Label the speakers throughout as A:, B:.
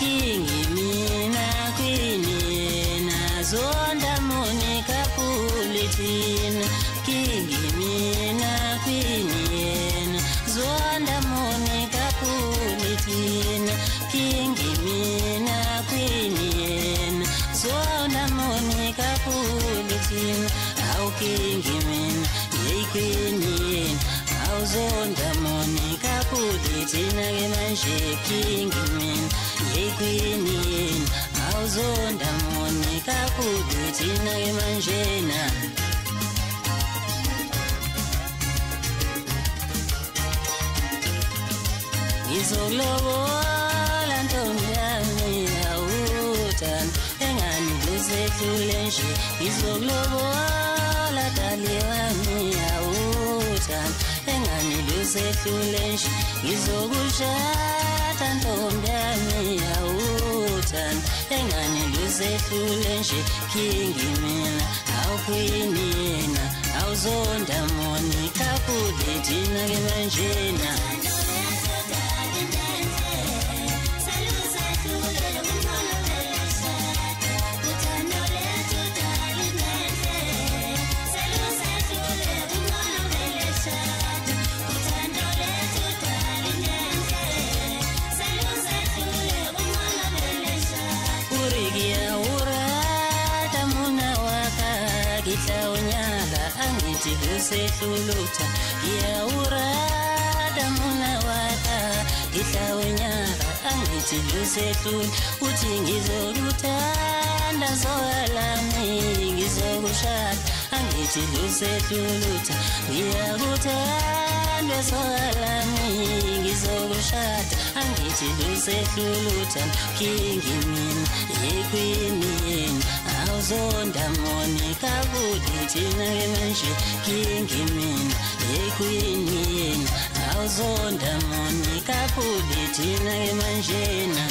A: kingimina kwinina zonda munika zonda zonda yeyi kwini yena awu zonda monica pulitina ke manje kingi mina yeyi kwini yena. Awu zonda monica pulitina ke manjena ngizolobola ntombi yami awuthanda engani lusehlule nje. Ngizolobola dali nje ngizokushada ntombi yami awuthanda engani lusehlule nje kingi mina awukwini yena awuzonda monika kuletina ke manjena kihlaunyala angithi lusehluluta ya urata muna waka kihlaunyala angithi lusehlula uthi ngizokuthanda zoalami ngizokushada angithi lusehluluta ngiyakuthanda zoalami ngizokushada angithi lusehluluta kingi mina yekwini awuzonda monika kuthina ke manje kingi mina yekwini yena. Awuzonda monika kuthina ke manjena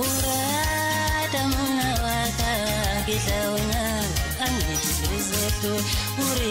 A: ngiyaurata muna waka kihlaunyala angithi lusehlula uri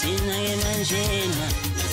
A: Tina and Angelina.